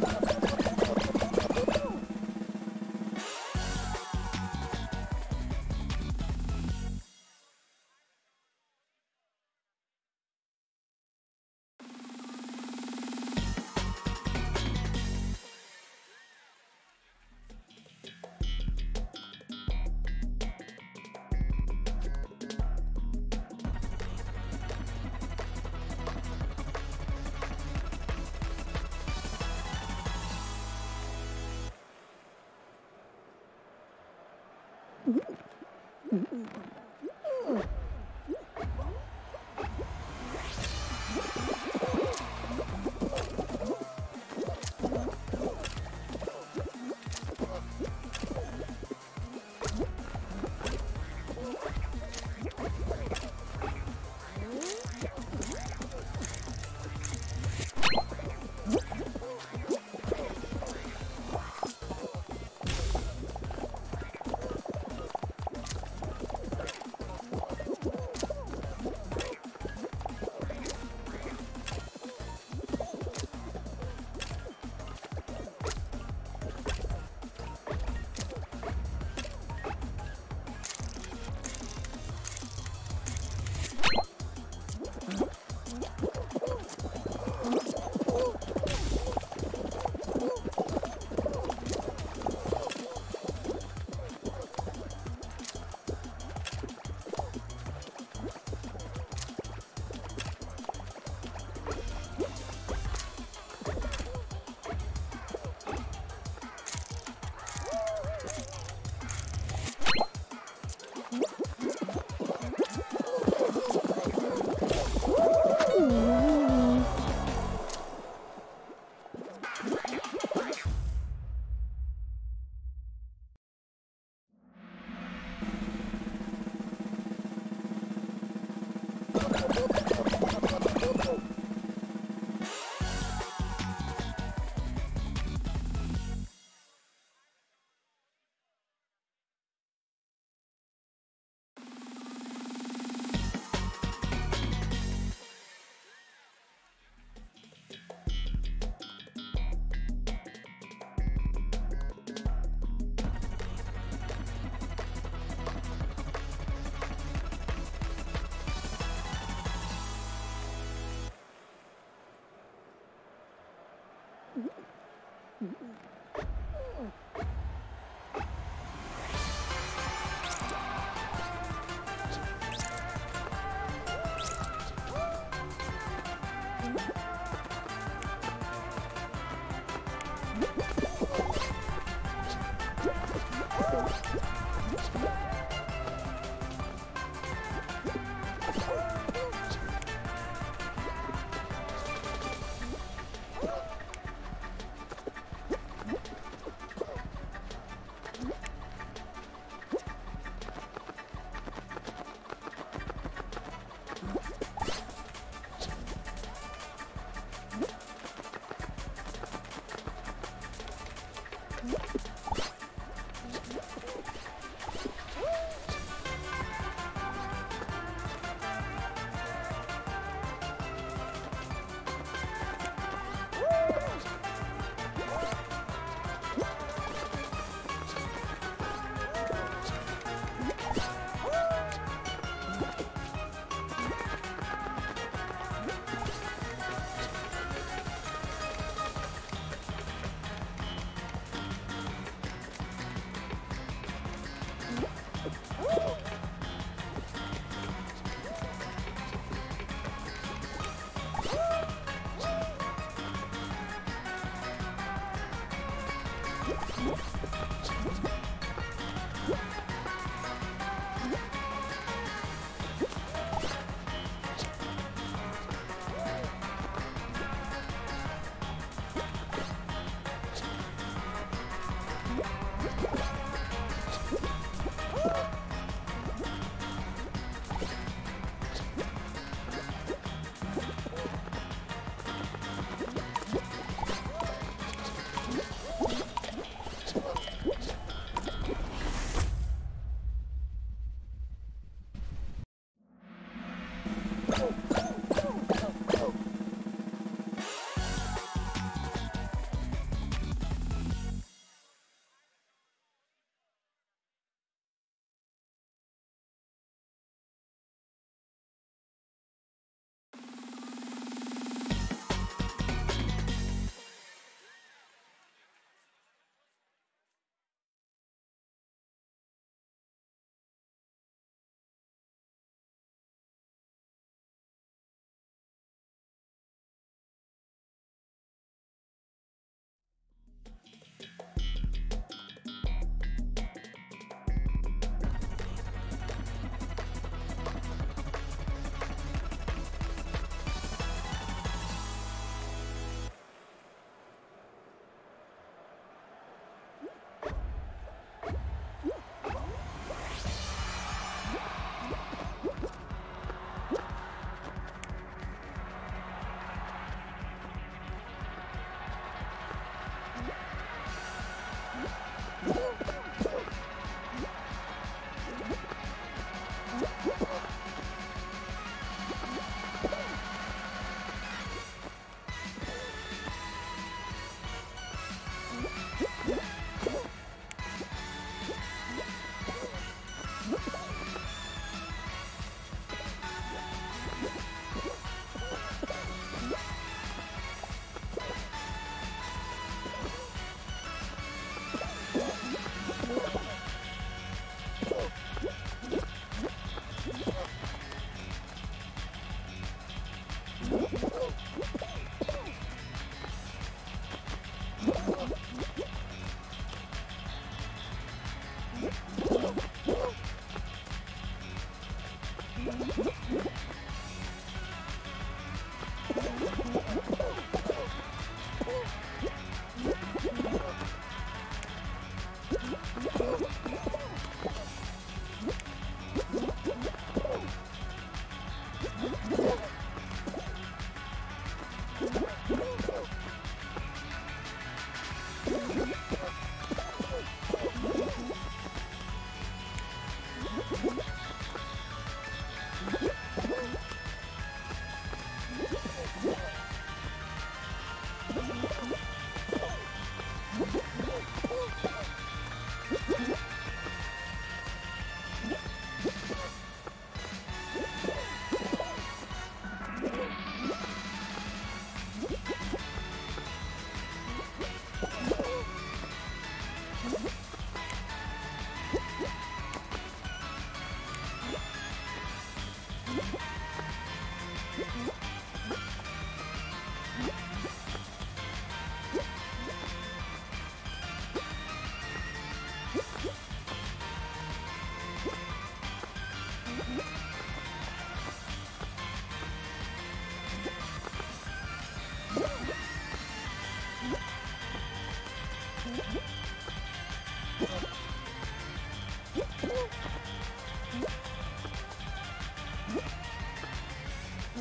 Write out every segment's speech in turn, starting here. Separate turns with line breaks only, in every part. you Mm-hmm.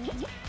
Угу.